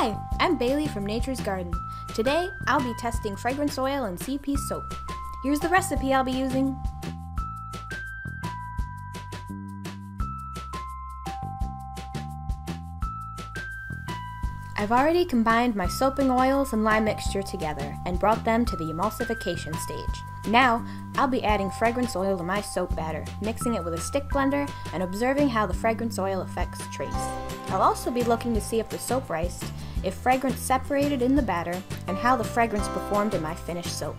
Hi, I'm Bailey from Nature's Garden. Today, I'll be testing fragrance oil and sea CP soap. Here's the recipe I'll be using. I've already combined my soaping oils and lye mixture together and brought them to the emulsification stage. Now, I'll be adding fragrance oil to my soap batter, mixing it with a stick blender and observing how the fragrance oil affects trace. I'll also be looking to see if the soap riced, if fragrance separated in the batter, and how the fragrance performed in my finished soap.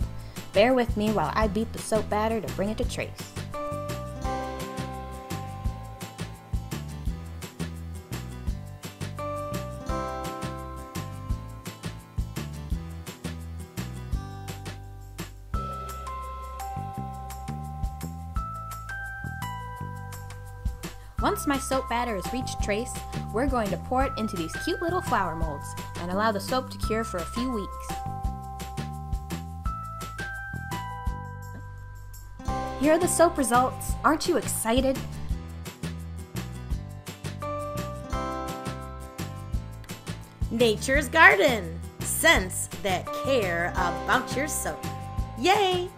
Bear with me while I beat the soap batter to bring it to trace. Once my soap batter has reached trace, we're going to pour it into these cute little flower molds and allow the soap to cure for a few weeks. Here are the soap results. Aren't you excited? Nature's Garden. Scents that care about your soap. Yay!